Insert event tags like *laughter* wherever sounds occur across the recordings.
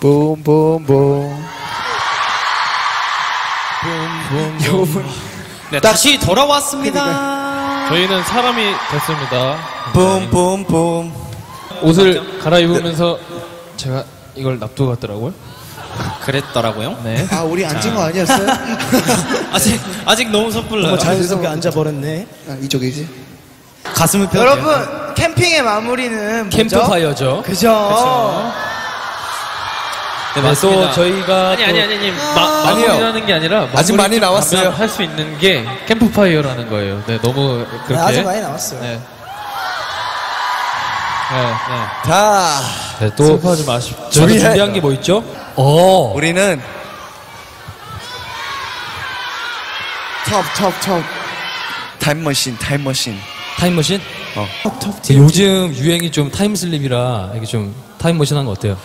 붐붐붐. 네, 다시 돌아왔습니다. 저희는 사람이 됐습니다. 붐붐붐. 옷을 갈아입으면서 제가 이걸 납두었더라고요. 그랬더라고요. 네. 아, 우리 앉은 거 아니었어요? *laughs* 아직 아직 너무 섣불러요. 자연스럽게 앉아버렸네. 아, 이쪽이지? 가슴을 펴. 여러분 캠핑의 마무리는 뭐죠? 캠프파이어죠. 그죠? 네, 네, 맞습니다. 또 저희가 아니 또 아니 아니 아니 마, 아니요. 마무리라는 게 아니라 아직 많이 나왔어요. 할 수 있는 게 캠프파이어라는 거예요. 네 너무 그렇게 네, 아직 많이 남았어요. 네. 네, 자, 네, 또 슬퍼하지 마십시오. 저희 준비한 게 뭐 있죠? 어, 우리는 톱, 톱, 톱. 타임머신, 타임머신. 타임머신? 어. 요즘 유행이 좀 time slip이라 이게 좀 타임머신 한 거 어때요?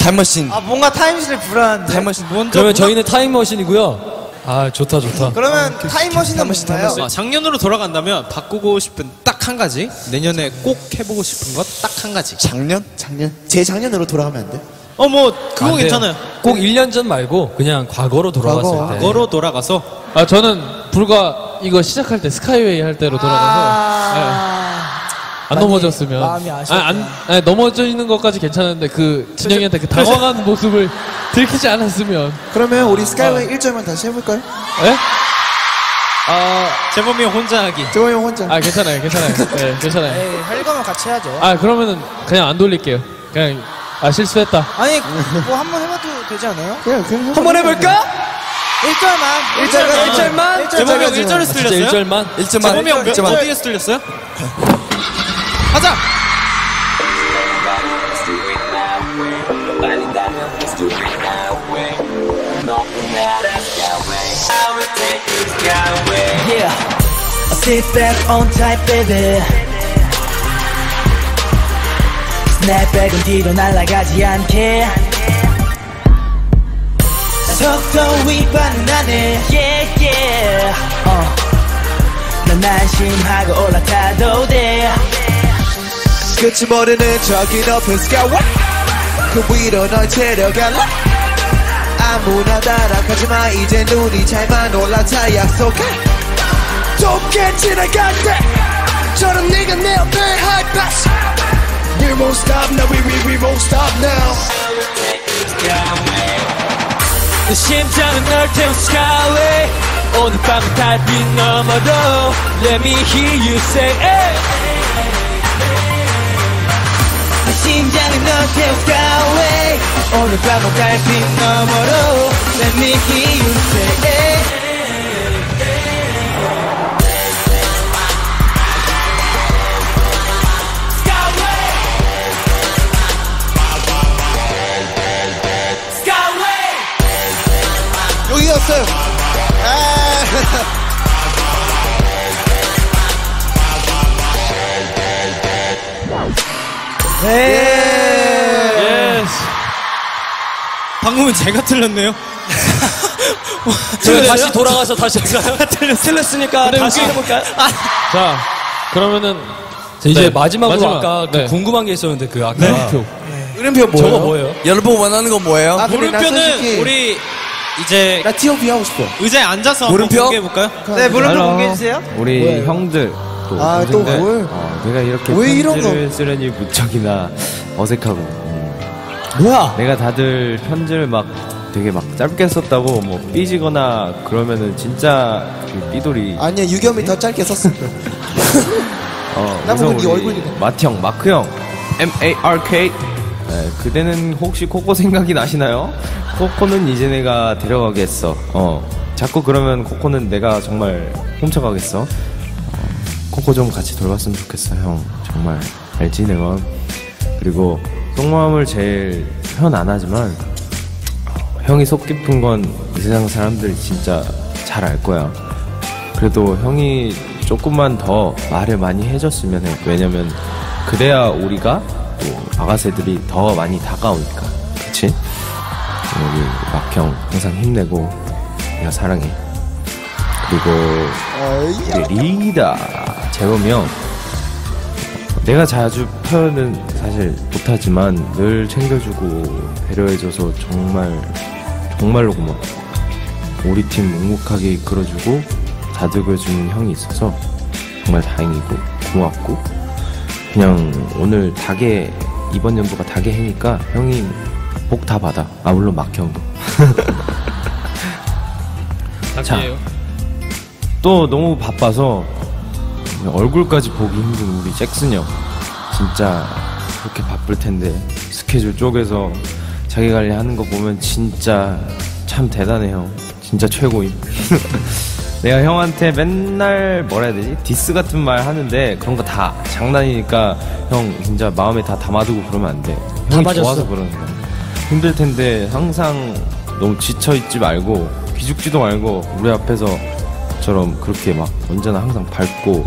타임머신. 아 뭔가 time slip 불안한데. 타임머신. 그러면 저희는 타임머신이고요. 아, 좋다, 좋다. 그러면 타임머신은 타임머신, 뭔가요? 아, 작년으로 돌아간다면 바꾸고 싶은 딱 한 가지. 내년에 꼭 해보고 싶은 것 딱 한 가지. 작년? 작년? 제 작년으로 돌아가면 안 돼? 어뭐 그거. 괜찮아요. 꼭 1년 전 말고 그냥 과거로 돌아갔을 과거. 때. 과거로 돌아가서 아 저는 불과 이거 시작할 때 스카이웨이 할 때로 돌아가서 네. 안 넘어졌으면 마음이 아쉬웠구나. 아, 안, 아니, 넘어져 있는 것까지 괜찮은데 그 진영이한테 그 당황한 모습을 *laughs* 들키지 않았으면 그러면 우리 스카이웨이 1절만 다시 해볼까요? 예? 아, 재범이 형 혼자 하기. 재원이 형 혼자. 아 괜찮아요 괜찮아요 *laughs* 네 괜찮아요 에이 할 거면 같이 해야죠. 아 그러면은 그냥 안 돌릴게요 그냥 아 실수했다 아니 뭐 한 번 해봐도 되지 않아요? 그냥, 그냥 한 번 해볼까? 1절만 1절만. 1절만. 재범이 형 1절에 진짜 틀렸어요? 1절만? 1점만. 재범이 형 몇, 1점만. 어디에서 틀렸어요? 가자! Yeah, I sit back on tight, baby. 스냅백은 뒤로 날아가지 않게. 속도 위반은 안 해, yeah, yeah. 어. 난 안심하고 올라타도 돼. 끝이 모르는 저기 높은 스카이웨이. 그 위로 널 데려갈라. 아무나 따라가지 마. 이제 눈이 잘만 올라타 약속해. 좁게 지나갈 때. 저런 네가 내 옆에 high pass. We won't stop now. We, we, we won't stop now. 내 심장은 널 태운 skyway 오늘 밤은 달빛 너머로 Let me hear you say hey. 심장은 널 태운 skyway 오늘 밤은 달빛 너머로 Let me hear you say hey. 여기였어요. Yes 방금은 제가 틀렸네요. *laughs* 저희 다시 돌아가서 다시 *laughs* 할까요? 틀렸으니까 다시 해볼까요? 자 그러면은 자, 이제 네, 마지막으로 마지막. 아까 그 네. 궁금한 게 있었는데 그 아까 물음표 이름표 뭐예요? 저거 뭐예요? 여러분 원하는 건 뭐예요? 아, 물음표는 솔직히 우리 이제 나 T.O.P 하고 싶어. 의자에 앉아서 물음표? 공개해 볼까요? 네 물음표 공개해 주세요. 우리 뭐예요? 형들 또 아, 또 뭘? 어, 내가 이렇게 왜 이런 편지를 쓰려니 무척이나 어색하고 음. 뭐야? 내가 다들 편지를 막 되게 막 짧게 썼다고 뭐 삐지거나 그러면은 진짜 그 삐돌이 아니야, 유겸이 더 짧게 썼어. *laughs* *laughs* 어, 나 보고 네 우리 얼굴이네. 마형 마크 형 M A R K 네, 그대는 혹시 코코 생각이 나시나요? 코코는 이제 내가 데려가겠어. 어 자꾸 그러면 코코는 내가 정말 훔쳐가겠어. 어, 코코 좀 같이 돌봤으면 좋겠어 형 정말 알지 내 마음. 그리고 속마음을 제일 표현 안 하지만 어, 형이 속 깊은 건 이 세상 사람들이 진짜 잘 알 거야. 그래도 형이 조금만 더 말을 많이 해줬으면 해. 왜냐면 그래야 우리가 또 아가새들이 더 많이 다가오니까. 그치? 우리 막형 항상 힘내고 내가 사랑해. 그리고 우리 리더 형 내가 자주 표현은 사실 못하지만 늘 챙겨주고 배려해줘서 정말 정말로 고마워. 우리 팀 묵묵하게 이끌어주고 다독여주는 형이 있어서 정말 다행이고 고맙고 그냥 오늘 닭의 이번 연도가 닭의 해니까 형이 복 다 받아. 아 물론 마크 형도. *laughs* 닭이에요. 또 너무 바빠서 얼굴까지 보기 힘든 우리 잭슨 형. 진짜 그렇게 바쁠 텐데 스케줄 쪼개서 자기 관리하는 거 보면 진짜 참 대단해요 진짜 최고임. *laughs* 내가 형한테 맨날 뭐라 해야 되지? 디스 같은 말 하는데 그런 거 다 장난이니까 형 진짜 마음에 다 담아두고 그러면 안 돼. 형이 맞았어. 좋아서 그러는 거야. 힘들 텐데 항상 너무 지쳐 있지 말고 기죽지도 말고 우리 앞에서 처럼 그렇게 막 언제나 항상 밝고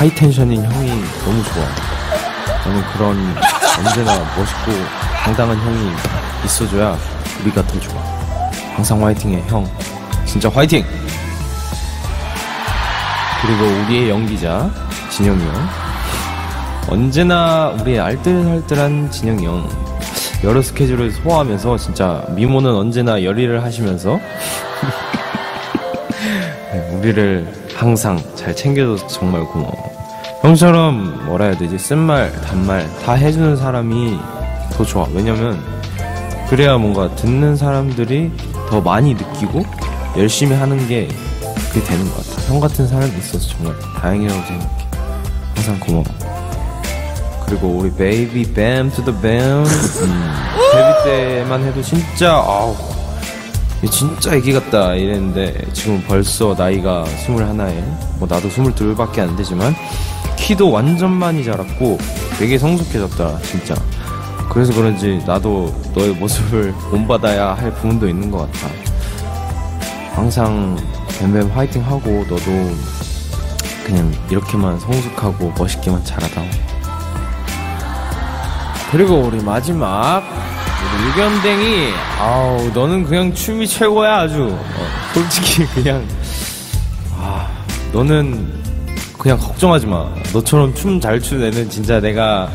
하이 텐션인 형이 너무 좋아. 저는 그런 언제나 멋있고 당당한 형이 있어줘야 우리가 더 좋아. 항상 화이팅해 형. 진짜 화이팅! 그리고 우리의 연기자 진영이 형. 언제나 우리의 알뜰살뜰한 진영이 형. 여러 스케줄을 소화하면서 진짜 미모는 언제나 열일을 하시면서 *laughs* 네, 우리를 항상 잘 챙겨줘서 정말 고마워. 형처럼 뭐라 해야 되지? 쓴말, 단말 다 해주는 사람이 더 좋아. 왜냐면 그래야 뭔가 듣는 사람들이 더 많이 느끼고 열심히 하는 게 그게 되는 것 같아. 형 같은 사람이 있어서 정말 다행이라고 생각해. 항상 고마워. 그리고 우리 baby 뱀 to the 뱀. 음, 데뷔 때만 해도 진짜 아우 얘 진짜 애기 같다 이랬는데 지금 벌써 나이가 스물하나에. 뭐 나도 스물둘밖에 안 되지만 키도 완전 많이 자랐고 되게 성숙해졌다 진짜. 그래서 그런지 나도 너의 모습을 본받아야 할 부분도 있는 것 같아. 항상 뱀뱀 화이팅 하고 너도 그냥 이렇게만 성숙하고 멋있게만 자라다 그리고 우리 마지막 유견댕이 아우 너는 그냥 춤이 최고야 아주. 어, 솔직히 *laughs* 그냥 아 너는 그냥 걱정하지 마. 너처럼 춤 잘 추는 애는 진짜 내가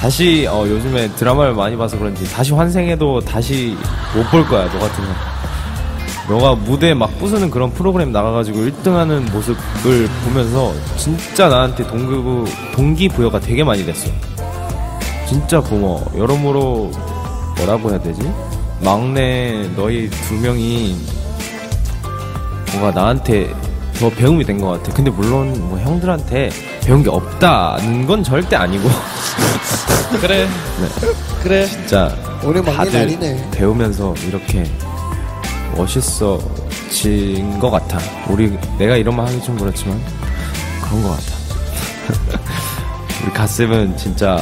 다시 어, 요즘에 드라마를 많이 봐서 그런지 다시 환생해도 다시 못 볼 거야 너 같은 거 너가 무대 막 부수는 그런 프로그램 나가가지고 1등하는 모습을 보면서 진짜 나한테 동기부, 동기부여가 되게 많이 됐어. 진짜 고마워. 여러모로 뭐라고 해야 되지? 막내 너희 두 명이 뭔가 나한테 더 배움이 된 것 같아. 근데 물론 뭐 형들한테 배운 게 없다는 건 절대 아니고 *laughs* 그래. 그래. 진짜 오늘 막내 다들 날이네. 배우면서 이렇게 멋있어진 것 같아. 우리 내가 이런 말 하기 좀 그렇지만 그런 것 같아. *laughs* 우리 가슴은 진짜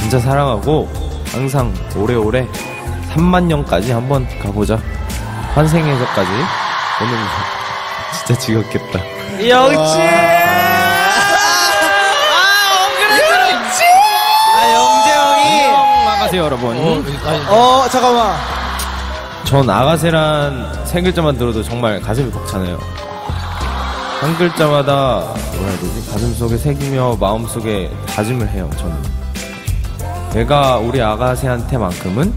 진짜 사랑하고 항상 오래오래 3만 년까지 한번 가보자. 환생에서까지 오늘 진짜 지겹겠다. 영치! 아, 영재 형이. 나가세요 여러분. 어, 잠깐만. 전 아가새란 세 글자만 들어도 정말 가슴이 벅차네요. 한 글자마다 뭐라 해야 되지? 가슴 속에 새기며 마음 속에 다짐을 해요. 저는. 내가 우리 아가새한테만큼은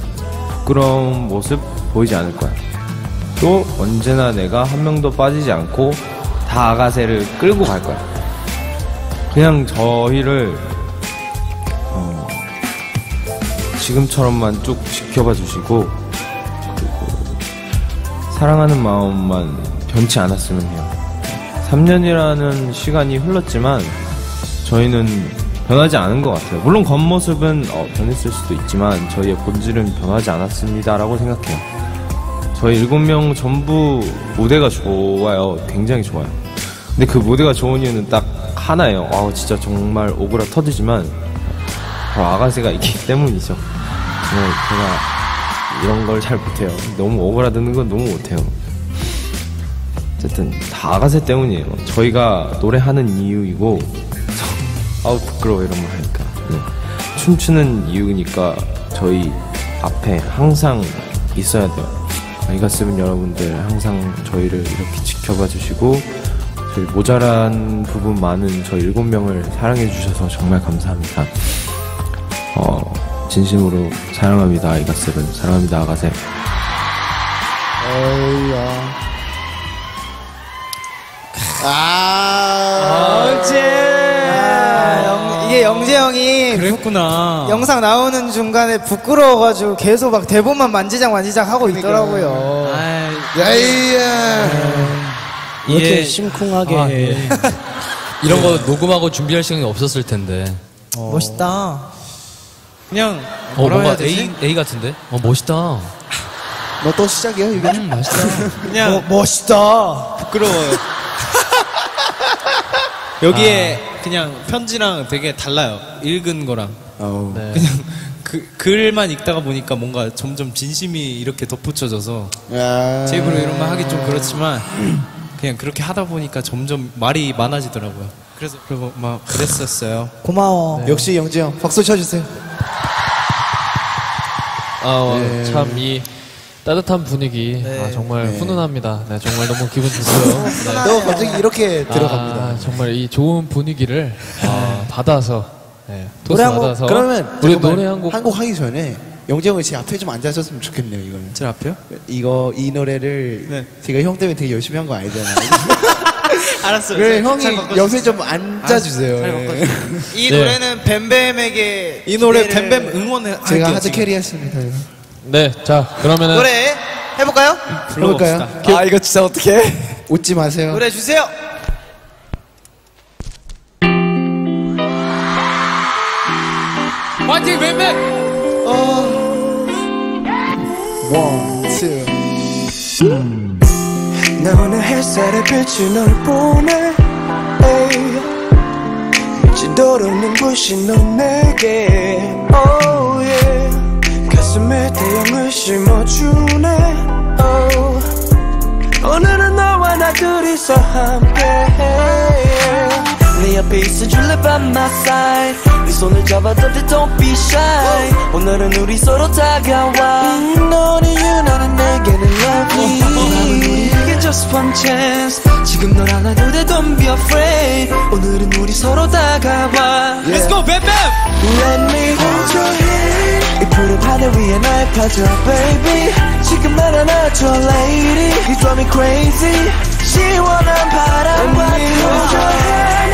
부끄러운 모습 보이지 않을 거야. 또 언제나 내가 한 명도 빠지지 않고 다 아가새를 끌고 갈 거야. 그냥 저희를 어, 지금처럼만 쭉 지켜봐 주시고 사랑하는 마음만 변치 않았으면 해요. 3년이라는 시간이 흘렀지만 저희는 변하지 않은 것 같아요. 물론 겉모습은 어, 변했을 수도 있지만 저희의 본질은 변하지 않았습니다라고 생각해요. 저희 일곱 명 전부 무대가 좋아요. 굉장히 좋아요. 근데 그 무대가 좋은 이유는 딱 하나예요. 아 진짜 정말 오그라 터지지만 바로 아가새가 있기 *laughs* 때문이죠. 정말 제가 이런 걸 잘 못해요. 너무 오그라드는 건 너무 못해요. 어쨌든 다 아가새 때문이에요. 저희가 노래하는 이유이고 아우 부끄러워 이런 말 하니까 네. 춤추는 이유니까 저희 앞에 항상 있어야 돼요. 쓰면 여러분들 항상 저희를 이렇게 지켜봐 주시고 그 모자란 부분 많은 저 일곱 명을 사랑해 주셔서 정말 감사합니다. 어, 진심으로 사랑합니다 아이가 세븐 사랑합니다 아가세. 아, 그랬구나. 영상 나오는 중간에 부끄러워가지고 계속 막 대본만 만지작 만지작 하고 있더라고요. 야이야. 이게 심쿵하게. 아, 예. *laughs* 이런 거 녹음하고 준비할 시간이 없었을 텐데. 멋있다. 그냥 어, 뭔가? A, A 같은데? 어, 멋있다. 너 또 시작이야 이게? 음, 맛있다. 그냥 어, 멋있다. 부끄러워요. 여기에 그냥 편지랑 되게 달라요. 읽은 거랑. 어우. 네. 그냥 그, 글만 읽다가 보니까 뭔가 점점 진심이 이렇게 덧붙여져서 야. 제 입으로 이런 말 하기 좀 그렇지만 그냥 그렇게 하다 보니까 점점 말이 많아지더라고요. 그래서 그리고 막 그랬었어요. 고마워. 역시 영재 형 박수 쳐주세요. 아, 네. 참이 따뜻한 분위기 아, 정말 훈훈합니다. 네, 정말 너무 기분 좋고요. *laughs* 네. 너 갑자기 이렇게 들어갑니다. 아, 정말 이 좋은 분위기를 아, 받아서 네, 노래 한 곡. 받아서 그러면 우리 노래 한곡 한곡 하기 전에 영재 형이 제 앞에 좀 앉아줬으면 좋겠네요 이거는. 제 앞에요? 이거 이 노래를 네. 제가 형 때문에 되게 열심히 한 거 아니잖아요. *laughs* 알았어요. 그래 형이 옆에 좀 앉아주세요. 잘 예. 이 네. 노래는 뱀뱀에게 이 노래 뱀뱀 응원해 제가 hard carry했습니다. 네, 자 그러면은 노래 해볼까요? 해볼까요? 아 이거 진짜 어떻게? 웃지 마세요. 노래 주세요. 화이팅 뱀뱀! One, two. 나 오늘 햇살에 비친 널 보네. 진도로 눈부신 넌 내게 oh, yeah. 가슴에 태양을 심어주네. Oh. 오늘은 너와 나 둘이서 함께 네 옆에 있어줄래 by my side 네 손을 잡아도 돼 don't be shy. 오늘은 우리 서로 다가와. 음, 너는 유나는 내게는 lovely 오늘은 우리에게 just one chance. 지금 널 안아도 돼 don't be afraid. 오늘은 우리 서로 다가와. Let's go 뱀뱀! Let me hold your hand 이 푸른 하늘 위에 날 펴줘 baby. 지금 날 안아줘 lady. You drive me crazy. 시원한 바람과 hold your hand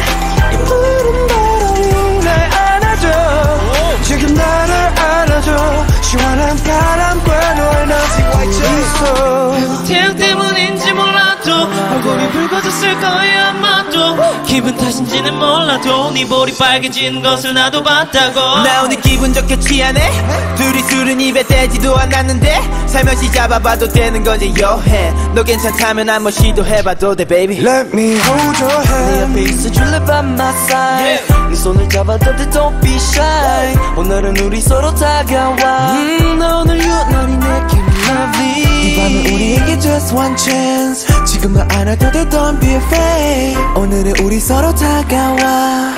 이 푸른 바람 위에 날 안아줘. 지금 나를 안아줘. 시원한 바람과 너의 나지 둘이서 태양 때문인지 몰라도 얼굴이 붉어졌을 거야 아마도 기분 탓인지는 몰라도 네 볼이 빨개진 것을 나도 봤다고. 나 오늘 기분 좋게 취하네? 둘이 술은 입에 대지도 않았는데 살며시 잡아봐도 되는 거지 여해. 너 괜찮다면 한번 시도해봐도 돼 baby. Let me hold your hand. 내 옆에 있어줄래 by my side? 네 손을 잡아도 돼 don't be shy. 오늘은 우리 서로 다가와. 음, 너 오늘 유난히 내게 lovely 이 밤은 우리에게 just one chance. 지금 너 안아도 돼 don't be afraid 오늘은 우리 서로 다가와.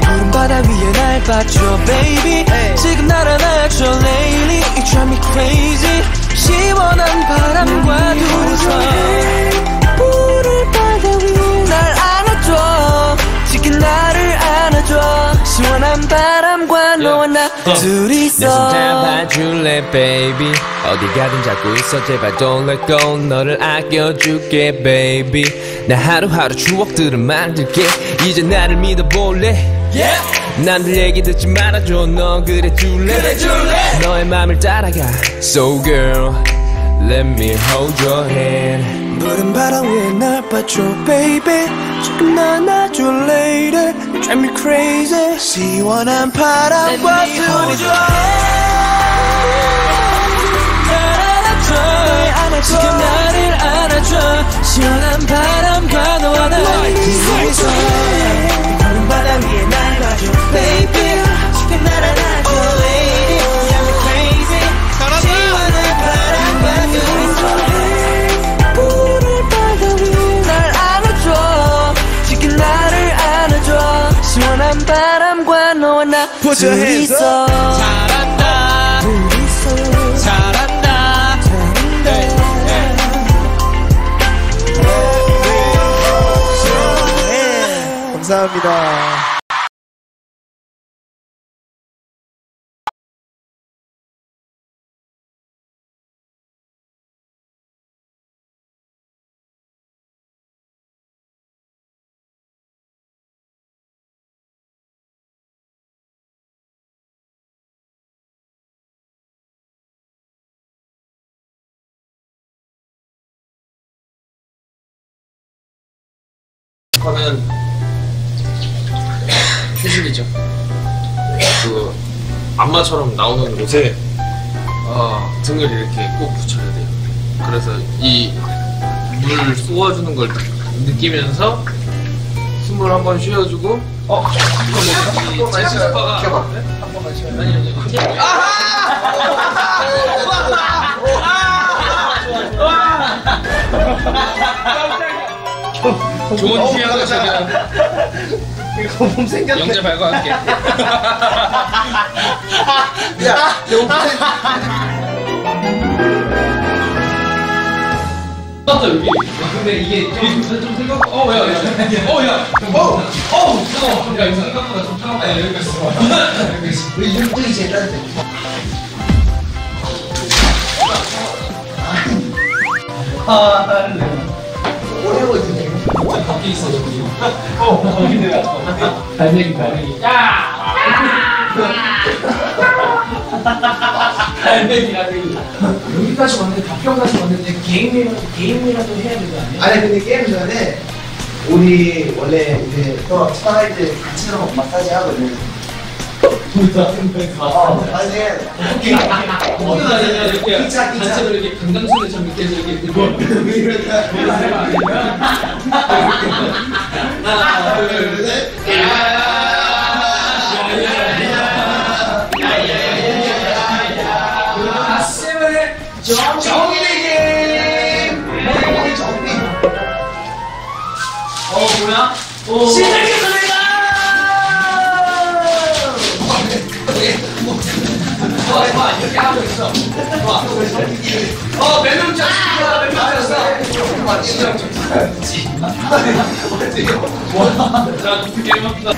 푸른 바다 위에 날 봐줘 baby. 지금 날 안아줘 lately You drive me crazy. 시원한 바람과 둘이서. 푸른 바다 위에 날 안아줘. 지금 나를 안아줘. 시원한 바람과 너와 나 둘이서 잡아줄래 baby? 어디 가든 잡고 있어 제발 don't let go. 너를 아껴줄게 baby. 나 하루하루 추억들을 만들게. 이제 나를 믿어볼래? 남들 얘기 듣지 말아줘. 너 그래 줄래? 너의 맘을 따라가. So girl let me hold your hand 푸른 바람 위에 날 봐줘 baby. 지금 나 안아줘 lady You drive me crazy. 시원한 바람과 둘이서 안아줘. 지금 나를 안아줘. 시원한 바람과 너와 나. 둘이서 푸른 바람 위에 날 봐줘 baby. 지금 날 안아줘 바람과 너와 나 Put your hands up 잘한다. 잘한다. 네. 감사합니다. 거는 휴식이죠. 그 안마처럼 나오는 곳에 어, 등을 이렇게 꼭 붙여야 돼요. 그래서 이물 쏘아주는 걸 느끼면서 숨을 한 번 쉬어주고 어? 뭐 체스 스파가 한 번만 쉬어야 돼. 좋 은 휴양을 제가 영재 발과할게. 떴어 *laughs* 여기. 근데 이게 좀, 좀 생각. 어, 야, 야, 어, 야, 어, 어, 어, 야, 이거 생각보다 좀 차갑다. 야, 여기 있어. 여기 있어. 우리 윤등이 제일 따뜻해. 오래 보이던데. 밖에 있어 여기. 어, 여기 내가. 갈매기, 갈매기. 야! 갈매기, 갈매기. 여기까지 왔는데 답변까지 왔는데 게임이라도 게임이라도 해야 되는 거 아니야? 아니 근데 게임 전에 우리 원래 이제 또 스파할 때 같이 들어가 마사지 하거든. 어, 아니 어떤 아니냐 이렇게 기차, 기차. 단체로 이렇게 강강술래처럼 이렇게 해서 이렇게 들고 하나 둘셋 정리님. 정리. 어 뭐야? 시작했습 좋아 좋아 이렇게 하고 있어 좋아 어 몇 명째 시키야 몇명 쳤어 자 높이 게임 합시다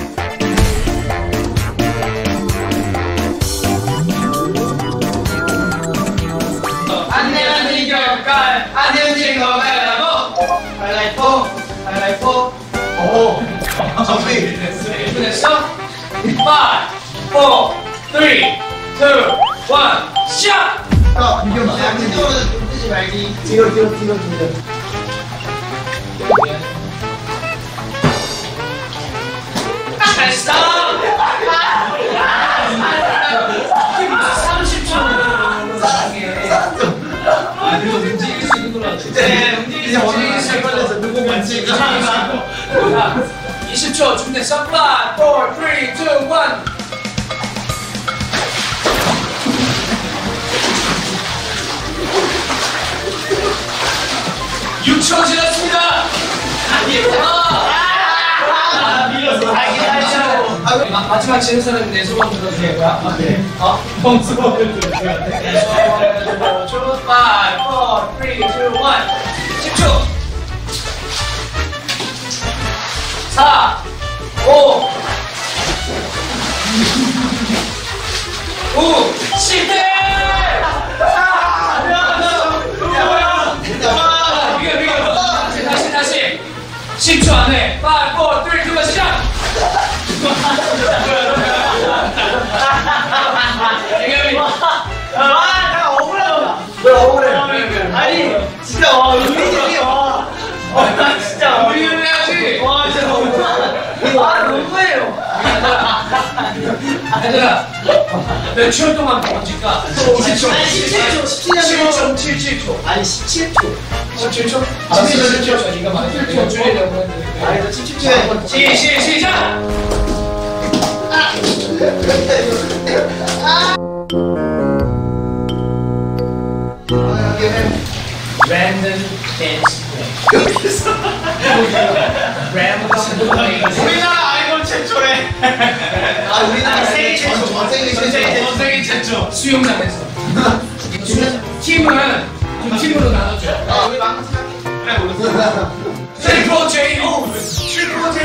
안내면 이겨갈 안내면 이겨가라고 하이라이트 하이라이트 오. 정리. 준비됐어? 5, 4, 3, 2, 1, 시작! 야, 비교만. 야, 뒤로는 좀 뜨지 말기. 뒤로, 뒤로, 뒤로, 뒤로. 됐어! 30초! 아, 그래도 움직일 수 있는 걸로 하지. 네, 움직일 수 있는 걸려서 누구 만지. 20초 준비됐어? 5, 4, 3, 마, 마지막 사람이 내 소감 될까? 아, 네. 어? 형 소감을 돼. 내 소감을 들어도 5, 4, 3, 2, 1 10초! 4, 5, 5, 10대! 10초 안에 5, 4, 3, 2, 1 시작! 대결이. 아, 억울하다. 왜 억울해? 아니, 진짜 와, 은민이 와. 아, 진짜. 우리는 해야지. 와, 진짜 너무. 아, 너무해요. 얘들아, 몇초 동안 버틸까? 20초. 17초, 17초. 17초. 아니, 17초. 17초? 17초. 네가 말했잖아. 내가 줄이려고 했는데. 아니, 너 17초에. 시, 시, 시작! Random dance play. Random play. 우리나라 아이돌 최초래. 아, 우리나라 세계 최초. 전 세계 최초. 전 세계 최초. 수영장에서. 팀은 좀 팀으로 나눠줘. 아, 우리 생각해. 그래. 트리플 J O 트리플 J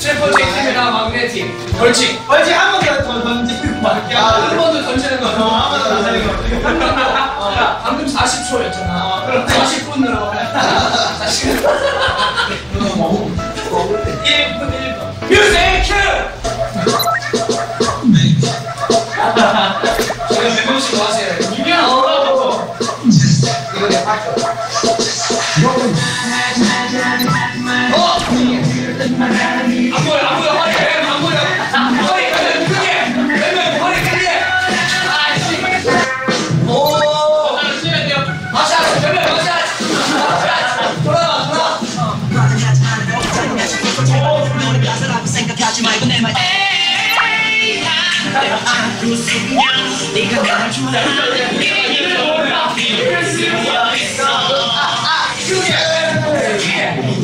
첫 번째 팀이랑 막내 팀 벌칙 벌칙 한번더 던지는 거 한번 더 던지는 거한번 더 던지는 거 야, 방금 40초였잖아 그럼 40분 으로 40분 1분 1분 뮤직 큐 제가 몇뭐 하세요? 이면 뭐라고 이거 내 파트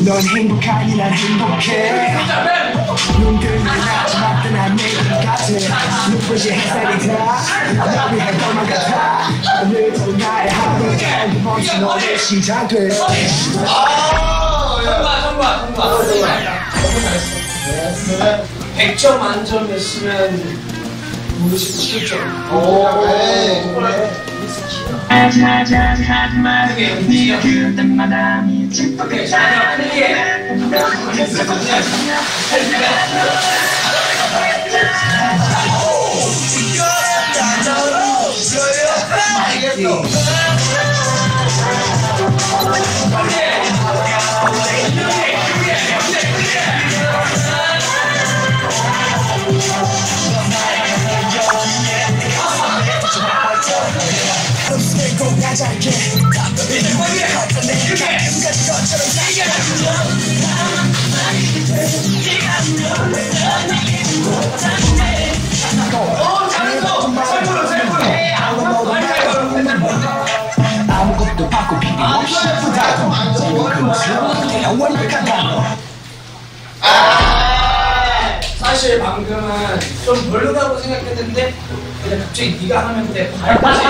넌 행복하니 난 행복해. 눈 뜨면 마지막 난 내일 같아 눈부신 햇살이 다나 위해 것만 같아. 오늘도 나의 하루가 어김없이 너의 시작돼. 통과 통과 통과 너무 잘했어 100점 만점이었으면 모르시 7점 오 크게 움직여 오 케이 자자 크게 아무것도 받고 필요 없이 사실 방금은 좀 별로라고 생각했는데 근데 갑자기 네가 하면 돼. 발까지.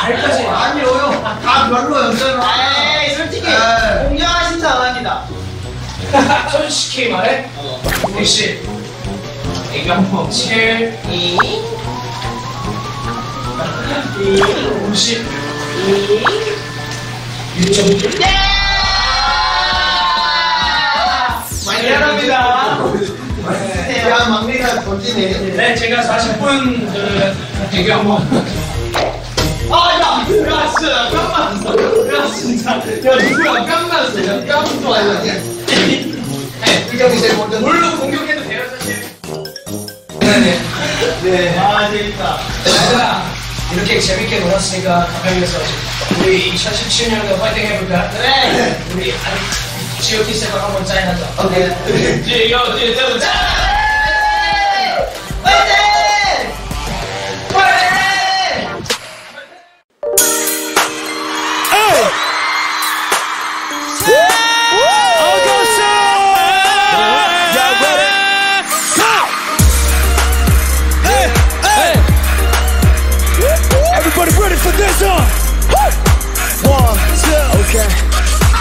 발까지. 아니요 다 별로였잖아 에이 솔직히 공정하신 않습니다. 솔직히 *laughs* 말해? 혹시. 애교한번. 7 2 2 50 2 6.1 미안합니다 야 막내가 던지네. 네, 제가 40분 그 대기 한번. 아, 야, 야, 진짜 깜났어. 야, 진짜. 야, 누구야? 깜났어. 야, 깜도 아니야. 네, 의경이 제일 먼저. 물로 공격해도 돼요, 사실. 네, 네. 아, 재밌다. 얘들아, 이렇게 재밌게 놀았으니까 가평에서 우리 2017년도 파이팅 해볼까? 그래. 우리 GOT 세방 한번 짜인하자. 오케이. GOT 세방 짜! Everybody ready for this? One, two, okay.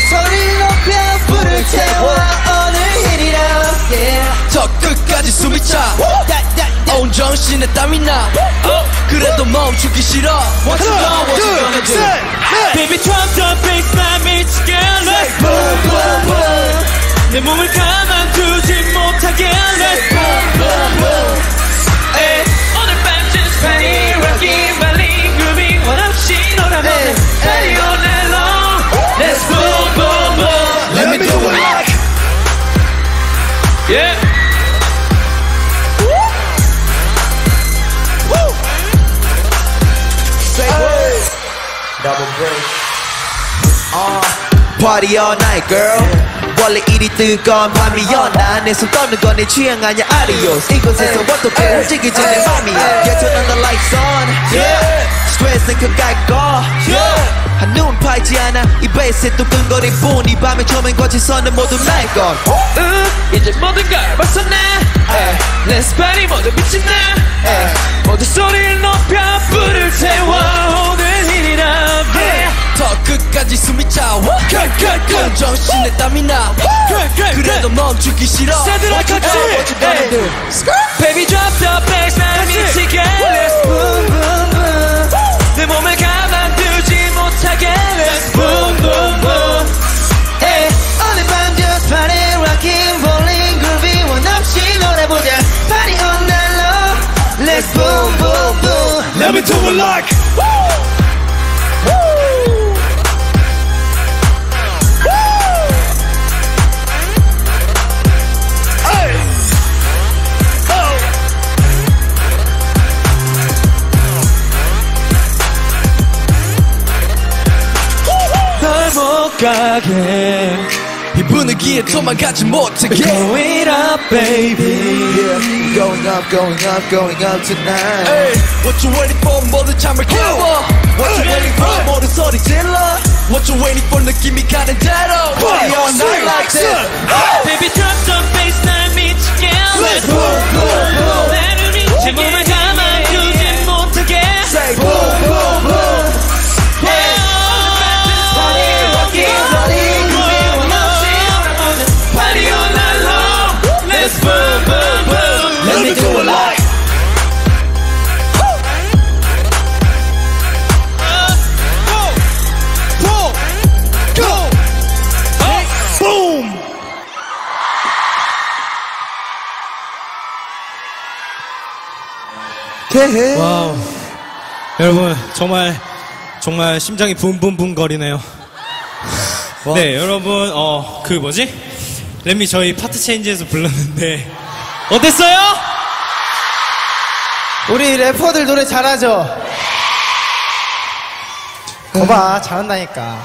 소리 높여 불을 태워 오늘 이라 저 끝까지 숨이 차 온 정신에 땀이 나 그래도 멈추기 싫어 What you gonna, what you gonna do Baby drop the baseline 미치게 Let's boom boom boom 내 몸을 가만두지 못하게 Let's boom boom boom 오늘 밤 just party Double break. Uh, party all night, girl. 원래 이리 뜨거운 밤이여 나내손 떠는 건 내 취향 아냐 아리오스 이곳에서 어떻게 움직이지 내 맘이야 Yeah turn on the lights on Yeah 스트레스는 그갈 거 Yeah 한눈 팔지 않아. 이 베이스에 또 끈거릴 뿐. 이 밤에 처음엔 거치서는 모두 날건 이제 모든 걸 벗어나. Let's party 모두 빛이 나 모두 소리를 높여 불을 태워. 오늘 일이라 더 끝까지 숨이 차워 온 정신에 땀이 나. 그래도 멈추기 싫어. 새들아 같이 Baby drop the bass. 날 미치게. Let's boom 못하게 Let's boom boom boom Hey, 오늘 밤 just party rocking bowling groovy 원 없이 놀아보자 Party all night long Let's boom boom boom Let me do it like 널못 가게 이 분위기에 도망가지 못하게 Go it up baby Yeah going up going up going up tonight Hey, what you waiting for 모두 잠을 깨워 What you waiting for 모두 소리 질러 What you waiting for 느낌이 가는 대로 Party all night like this Baby drop the bass 날 미치게 Let's boom boom boom 내 눈이 제 몸을 가만두지 못하게 Say boom boom boom Me do it like Wow. 여러분, 정말, 정말 심장이 boom boom boom 거리네요. 네, 여러분, 어, 그 뭐지? Let Me 저희 part change에서 불렀는데, 어땠어요? 우리 래퍼들 노래 잘하죠? 거봐, 잘한다니까.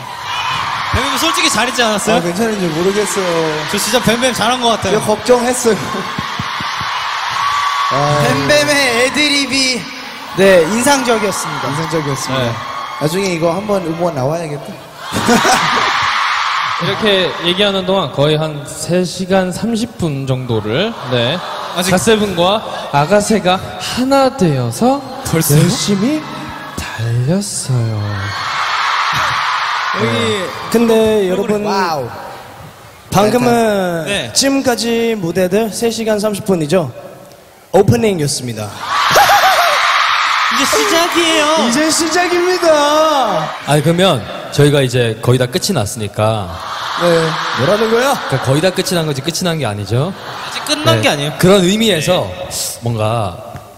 뱀뱀 솔직히 잘했지 않았어요? 아, 괜찮은지 모르겠어요. 저 진짜 뱀뱀 잘한 것 같아요. 걱정했어요. *laughs* 아, 뱀뱀의 애드립이, 네, 인상적이었습니다. 인상적이었습니다. 네. 나중에 이거 한번 음원 나와야겠다. 이렇게 얘기하는 동안 거의 한 3시간 30분 정도를 네. 아직- 갓세븐과 아가새가 하나 되어서 벌써요? 열심히 달렸어요. 여기, 근데 여러분 wow. 방금은 네. 지금까지 무대들 3시간 30분이죠 오프닝이었습니다 이제 시작이에요. 이제 시작입니다 아니 그러면 저희가 이제 거의 다 끝이 났으니까 네 뭐라는 거야? 그러니까 거의 다 끝이 난 거지 끝이 난 게 아니죠. 아직 끝난 네, 게 아니에요. 그런 의미에서 뭔가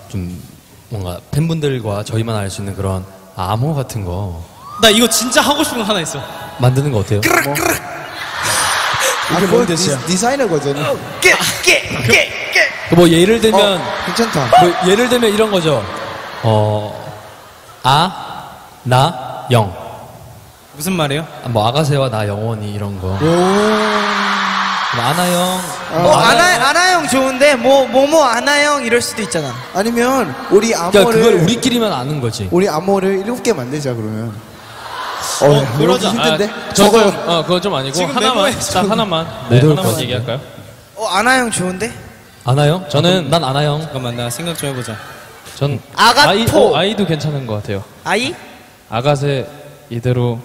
좀 뭔가 팬분들과 저희만 알 수 있는 그런 암호 같은 거 나 이거 진짜 하고 싶은 거 하나 있어. 만드는 거 어때요? 이게 뭔 뜻이야? 디자이너거든. 뭐 예를 들면 어, 괜찮다. 뭐 예를 들면 이런 거죠. 어, 아, 나, 영. 무슨 말이에요? 아, 뭐 아가새와 나 영원히 이런 거. 뭐 아나영. 어, 아나, 아나형 좋은데, 뭐, 뭐뭐 아나형 이럴 수도 있잖아. 아니면 우리 암호를 그러니까 그걸 우리끼리만 아는 거지. 우리 암호를 일곱 개 만들자 그러면. 어, 어, 그러자. 힘든데? 아, 적어요. 좀, 어, 그거 좀 아니고 지금 하나만 메모해, 딱 하나만 네, 못 외울 하나만 것 얘기할까요? 어, 아나형 좋은데? 아나영? 저는 난 아나영. 잠깐만, 나 생각 좀 해보자. 전 아가포. 아이, 어, 아이도 괜찮은 것 같아요. 아이? 아가새 이대로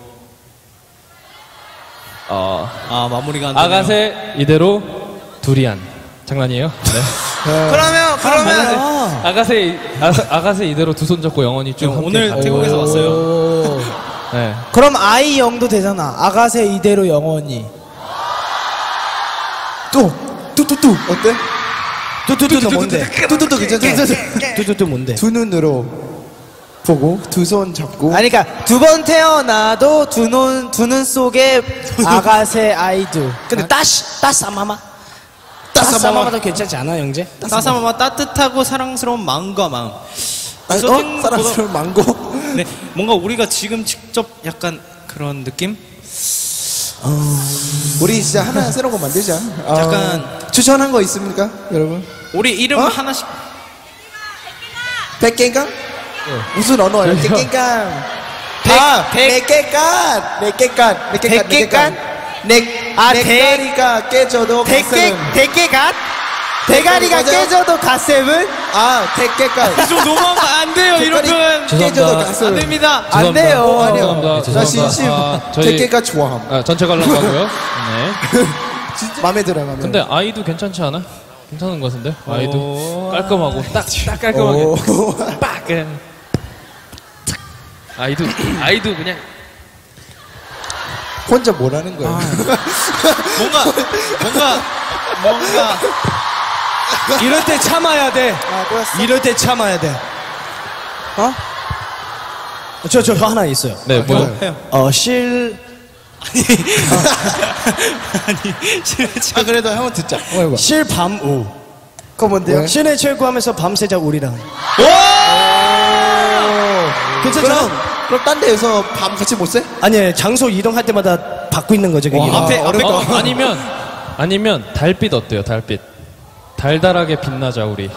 어 아, 마무리가 안. 아가새 이대로 두리안 장난이에요? 네. 그러면, 그러면, 아가새 아, 아가새 이대로 두 손 잡고 영원히 쭉 함께 오늘 가자. 태국에서 왔어요. 네. 그럼 아이 영도 되잖아. 아가새 이대로 영원히. 또! 뚜뚜뚜! 어때? 뚜뚜뚜 뭔데? 뚜뚜뚜 괜찮잖아. 뚜뚜뚜 뭔데? 두 눈으로 보고 두 손 잡고 아니, 그니까, 두 번 태어나도 두 눈, 두 눈 속에 *laughs* 아가새 아이두. 근데 따시 따사마마 따사마마도 괜찮지 않아 영재? 따사마마 따뜻하고 사랑스러운 마음과 마음. 아니, 어? *laughs* 사랑스러운 망고? 네, 뭔가 우리가 지금 직접 약간 그런 느낌? 우리 진짜 하나 *laughs* 새로운 거 만들자. 어, 잠깐. 추천한 거 있습니까, 여러분? 우리 이름 어? 하나씩. 백개강? 무슨 언어예요? 백개강. 아, 백개간, 백개간, 백개간, 백개간. 넥, 아, 넥다리가 깨져도 대깨 대깨갓 대가리가? 깨져도 갓세븐 아, 백개간. 좀 너무하면 안 돼요, 이런 건. 깨져도. 가슴은 안 됩니다. 안 돼요. 아니요. 죄송합니다. 나. 진심 아, 저희- 백개가 좋아함. 아, 전체 관람가고요. 네. *laughs* 마음에 들어요, 마음에 근데 아이도 괜찮지 않아? 괜찮은 것 같은데? 아이도 오. 깔끔하고 딱, 딱 깔끔하게 오. *laughs* 빡 그냥. 아이도 아이도 그냥 혼자 뭐라는 거야? 뭔가, 뭔가, 뭔가. 이럴 때 참아야 돼. 아. 이럴 때 참아야 돼. 어? 저, 저, 저 하나 있어요. 네 뭐요? 해요. 어, 실, 아니, *laughs* 실제 아, 그래도 형은 듣자. 실밤우. 그거 뭔데요? 실내 체육하면서 밤새자 우리랑. 괜찮죠? 그럼, 그럼 딴 데에서 밤 같이 못 새? 아니, 장소 이동할 때마다 받고 있는 거죠, 그게. 와, 앞에, 앞에 어, 거. 아니면 아니면 달빛 어때요? 달빛 달달하게 빛나자 우리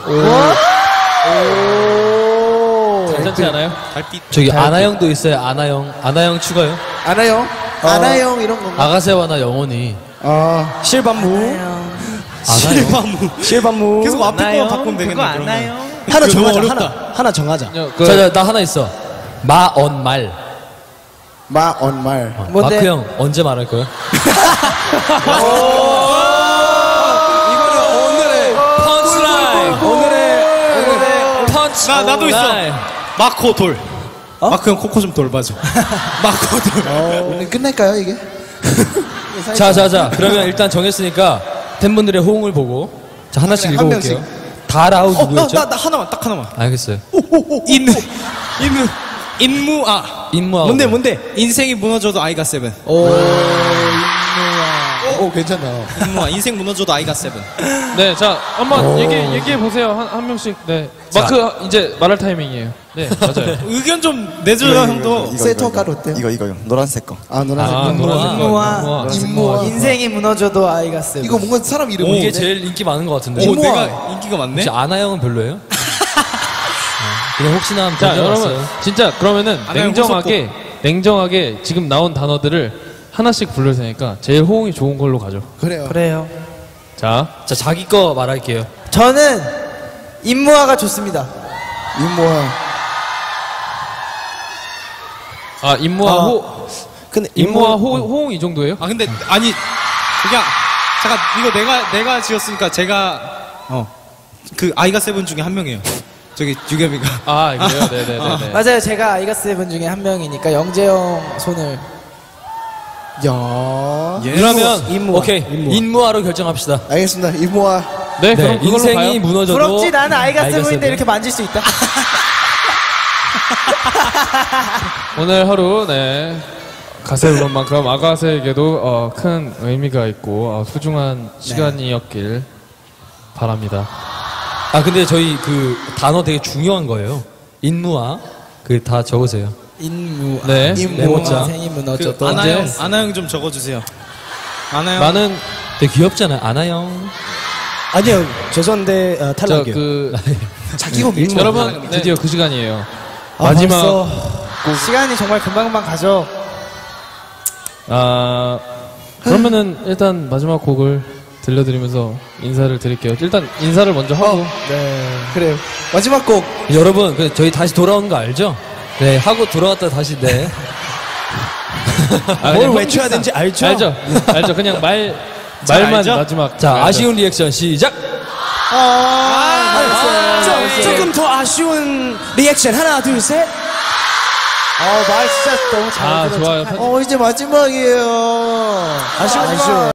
괜찮지 않아요? 달빛. 저기 아나형도 있어요. 아나형. 아나형 추가요? 아나형? 아나형 이런 건가? 아가새와나 영원히. 아, 실밤무. 아나형. 실밤무. 실밤무. 계속 앞에 거 바꾸면 되겠네. 그거 안 그러면. 나요? 하나 정하자. 하나. 하나 정하자. 그, 자, 자, 나 하나 있어. 마언 말. 마, 언, 말. 뭔데? 마크 형 언제 말할 거야? 펀치라인. 오늘의, 오늘의, 펀치. 나, 나도 있어. 마코 돌. 마크 형 코코 좀 돌봐줘. *laughs* 마코 돌. 오늘 끝낼까요, 이게? 자, 자, 자. 그러면 일단 정했으니까 팬분들의 호응을 보고 자 하나씩 네, 한 읽어볼게요. 다라우 어, 나, 누구였죠? 나, 나 하나만, 딱 하나만. 알겠어요. 인무, 인무, 인무아. 임무하고. 뭔데, 뭔데? 인생이 무너져도 아이가 세븐. 오, 괜찮아. 인무아, 인생 무너져도 아이가 세븐. 네, 자 한번 얘기 얘기해 보세요 한, 한 명씩. 네, 마크 이제 말할 타이밍이에요. 네, 맞아요. *laughs* 의견 좀 내줘요, 형도. 세터 가루 어때요? 이거 이거요. 노란색 거. 아, 노란색. 아, 노란색. 거. 임무아. 인생이 무너져도 아이가 세븐 이거 뭔가 사람 이름이 이게 제일 인기 많은 것 같은데. 오, 내가 인기가 많네? 혹시 아나 형은 별로예요? *laughs* 어, 그냥 혹시나 한번 자. 여러분 진짜 그러면은 아나 형 냉정하게 냉정하게 지금 나온 단어들을 하나씩 부를 테니까 제일 호응이 좋은 걸로 가죠. 그래요. 그래요 자, 자 자기 거 말할게요. 저는 임무아가 좋습니다 임무아. 아 임무와 아, 호 근데 임무와 호, 호응 이 정도예요? 아, 근데, 아니, 그냥, 잠깐, 이거 내가, 내가 지었으니까 제가, 어, 그 아이가 세븐 중에 한 명이에요. 저기, 유겸이가. 아 그래요, 네, 네, 네, *laughs* 네. 맞아요 제가 아이가 세븐 중에 한 명이니까 영재 형 손을 야. 예. 그러면 임무아, 오케이 임무아. 임무아로 결정합시다. 알겠습니다. 임무아. 네, 네, 그럼 그걸로 인생이 가요. 무너져도 부럽지 나는 아이가 세븐인데 세븐. 이렇게 만질 수 있다 *laughs* 오늘 하루 네 가세분만큼 아가세에게도 어, 큰 의미가 있고 어, 소중한 시간이었길 바랍니다. 아 근데 저희 그 단어 되게 중요한 거예요. 인무아 그다 적으세요. 임무아 네, 메모장. 인생이 그, 무너져도 아나형, 아나형 좀 적어주세요. 아나형. 나는 되게 귀엽잖아요. 아나형. 아니요, 죄송한데, 어, 탈락이요. 저그 자기가 밀 여러분 드디어 그 시간이에요. 아, 마지막 벌써 시간이 정말 금방금방 가죠 아 그러면은 일단 마지막 곡을 들려드리면서 인사를 드릴게요. 일단 인사를 먼저 하고 네. 그래요. 마지막 곡. 여러분 그 저희 다시 돌아오는 거 알죠? 네 하고 돌아왔다 다시 네. 아, 뭘 외쳐야. 되는지 알죠? 알죠, 알죠. 그냥 말잘 말만 알죠? 마지막 자 알죠. 아쉬운 리액션 시작. 아, 좀, 조금 더 아쉬운 리액션. 하나, 둘, 셋. 어말 진짜 너무 잘아 좋아요. 어, 이제 마지막이에요. 아쉬워, 아쉬워.